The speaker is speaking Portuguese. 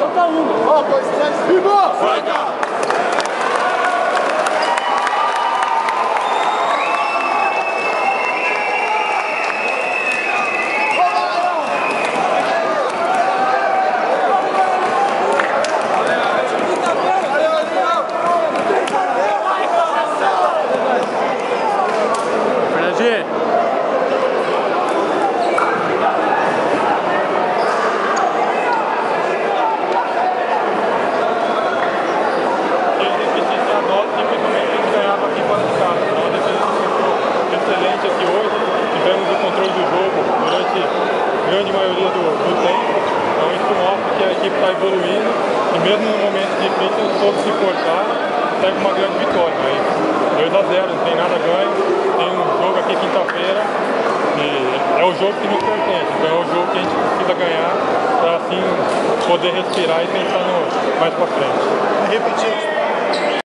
Falta um. Ó, dois, três, viva! grande maioria do, do tempo. Então isso mostra que a equipe está evoluindo e mesmo no momento difícil todos se portar, sai com uma grande vitória. Aí 2 a 0, não tem nada ganho. Tem um jogo aqui quinta-feira e é o jogo que nos pertence. Então é o jogo que a gente precisa ganhar para assim poder respirar e pensar no, mais para frente. Repetir